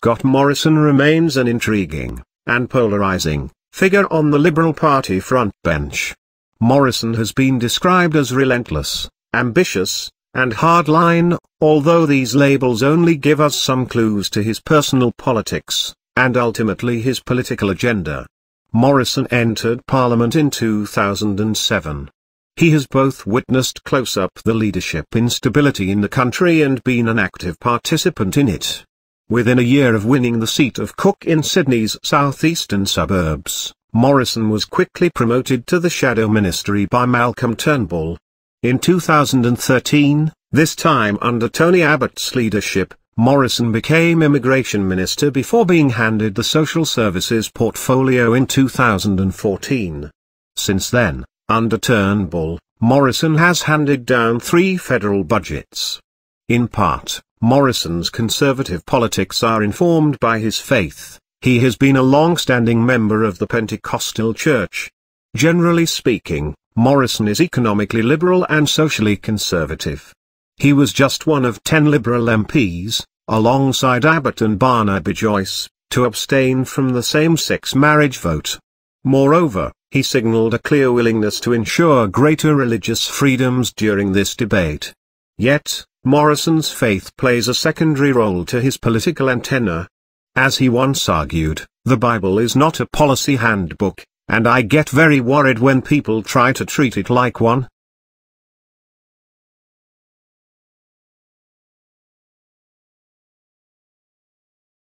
Scott Morrison remains an intriguing, and polarizing, figure on the Liberal Party frontbench. Morrison has been described as relentless, ambitious, and hardline, although these labels only give us some clues to his personal politics, and ultimately his political agenda. Morrison entered Parliament in 2007. He has both witnessed close up the leadership instability in the country and been an active participant in it. Within a year of winning the seat of Cook in Sydney's southeastern suburbs, Morrison was quickly promoted to the Shadow Ministry by Malcolm Turnbull. In 2013, this time under Tony Abbott's leadership, Morrison became Immigration Minister before being handed the Social Services portfolio in 2014. Since then, under Turnbull, Morrison has handed down three federal budgets. In part, Morrison's conservative politics are informed by his faith. He has been a long-standing member of the Pentecostal Church. Generally speaking, Morrison is economically liberal and socially conservative. He was just one of ten Liberal MPs, alongside Abbott and Barnaby Joyce, to abstain from the same-sex marriage vote. Moreover, he signaled a clear willingness to ensure greater religious freedoms during this debate. Yet, Morrison's faith plays a secondary role to his political antenna. As he once argued, the Bible is not a policy handbook, and I get very worried when people try to treat it like one.